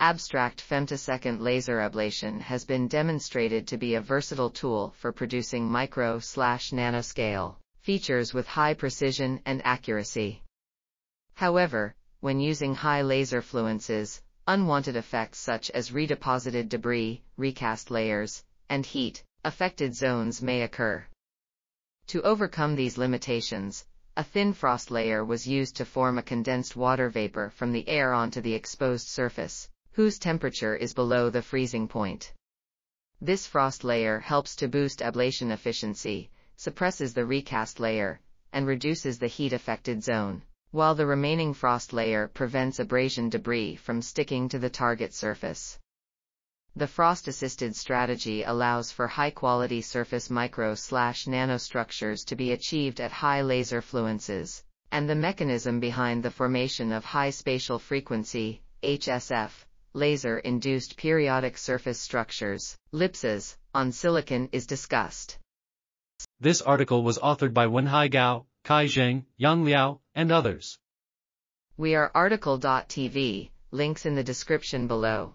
abstract femtosecond laser ablation has been demonstrated to be a versatile tool for producing micro/nanoscale features with high precision and accuracy. However, when using high laser fluences, unwanted effects such as redeposited debris, recast layers, and heat affected zones may occur. To overcome these limitations, a thin frost layer was used to form a condensed water vapor from the air onto the exposed surface, whose temperature is below the freezing point. This frost layer helps to boost ablation efficiency, suppresses the recast layer, and reduces the heat-affected zone, while the remaining frost layer prevents ablation debris from sticking to the target surface. The frost-assisted strategy allows for high-quality surface micro-slash-nanostructures to be achieved at high laser fluences, and the mechanism behind the formation of high spatial frequency, HSF, laser-induced periodic surface structures, LIPSS, on silicon is discussed. This article was authored by Wenhai Gao, Kai Zheng, Yang Liao, and others. We are RTCL.TV, links in the description below.